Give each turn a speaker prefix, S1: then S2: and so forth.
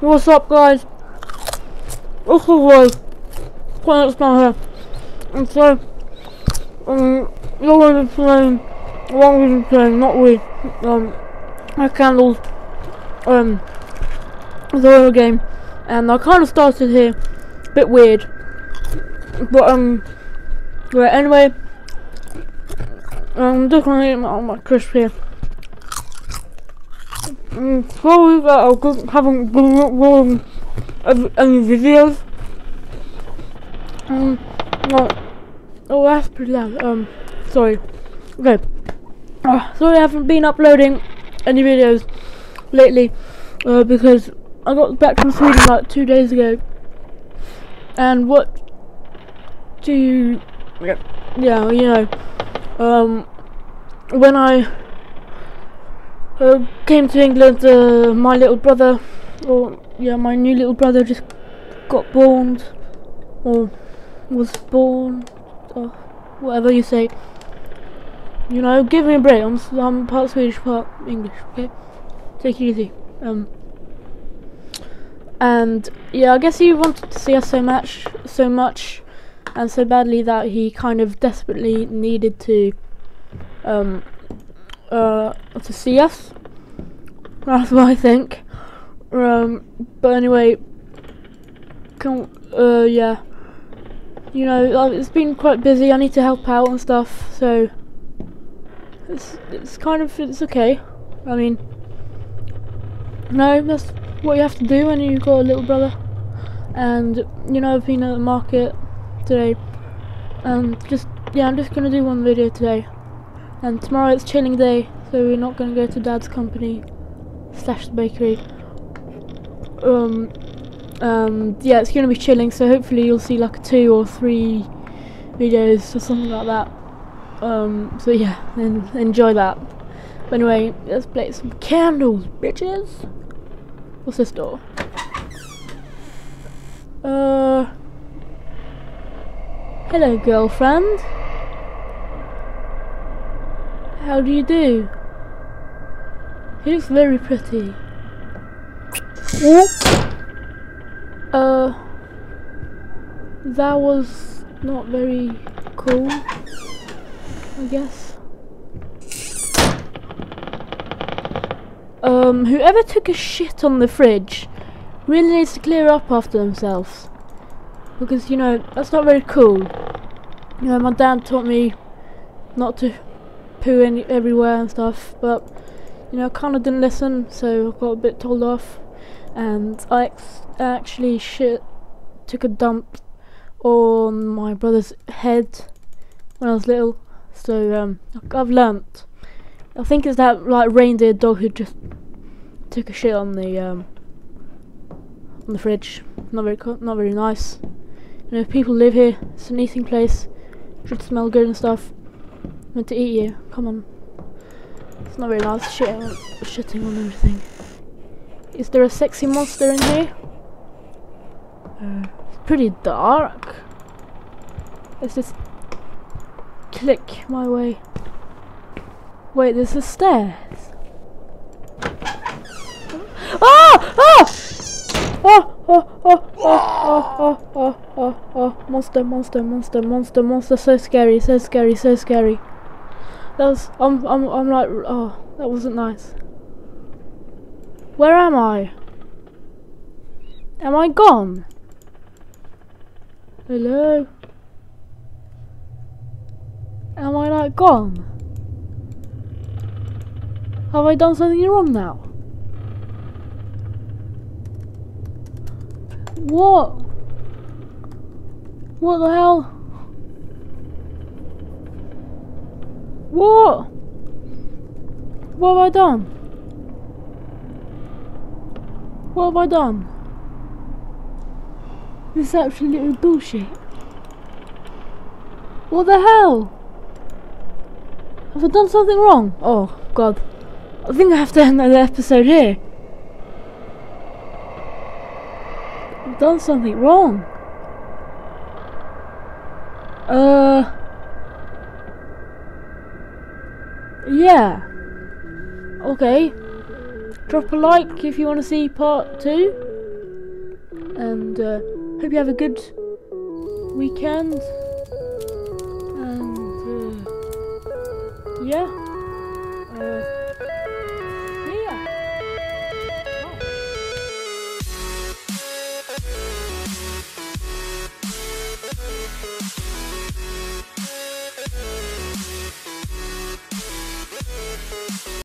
S1: What's up, guys? This is Roy. Planet's not here. And so, um, you're going to be playing, what we're playing, not we, um, my candles, um, the horror game. And I kind of started here, bit weird. But, um, yeah, anyway, I'm just gonna eat my, my crisp here. Mm, sorry that I just haven't been uploading any any videos. Um, no. Oh, that's pretty loud. Um, sorry. Okay. Uh, sorry I haven't been uploading any videos lately, uh, because I got back from Sweden like two days ago. And what do you, yeah, you know, um, when I uh, came to England, uh, my little brother, or yeah, my new little brother just got born, or was born, or whatever you say. You know, give me a break. I'm, I'm part Swedish, part English. Okay, take it easy. Um, and yeah, I guess he wanted to see us so much, so much, and so badly that he kind of desperately needed to, um, uh, to see us. That's what I think. Um, but anyway, can, uh, yeah. You know, it's been quite busy. I need to help out and stuff, so it's it's kind of it's okay. I mean, no, that's what you have to do when you've got a little brother. And you know, I've been at the market today, and just yeah, I'm just gonna do one video today. And tomorrow it's chilling day, so we're not gonna go to Dad's company, slash the bakery. Um, um, yeah, it's gonna be chilling. So hopefully you'll see like two or three videos or something like that. Um, so yeah, then enjoy that. But anyway, let's play some candles, bitches. What's this door? Uh, hello, girlfriend. How do you do? He looks very pretty. Uh, that was not very cool, I guess. Um, whoever took a shit on the fridge really needs to clear up after themselves. Because, you know, that's not very cool. You know, my dad taught me not to poo any, everywhere and stuff, but, you know, I kind of didn't listen, so I got a bit told off. And I actually shit, took a dump on my brother's head when I was little. So, um, I've learnt. I think it's that, like, reindeer dog who just took a shit on the, um, on the fridge. Not very, not very nice. You know, if people live here, it's an eating place. Should smell good and stuff. Meant to eat you. Come on. It's not very nice shitting on, shitting on everything. Is there a sexy monster in here? Uh, it's pretty dark. Let's just click my way. Wait, there's a stairs. Ah! Ah! Oh, oh, oh, oh, oh, oh, oh, oh, oh, monster, monster, monster, monster, monster, so scary, so scary, so scary. That was, I'm, I'm, I'm like, oh, that wasn't nice. Where am I? Am I gone? Hello? Am I like gone? Have I done something wrong now? What? What the hell? What? What have I done? What have I done? This is absolutely bullshit. What the hell? Have I done something wrong? Oh, God. I think I have to end the episode here. I've done something wrong. yeah. Okay. Drop a like if you want to see part two. And uh, hope you have a good weekend. And uh, yeah.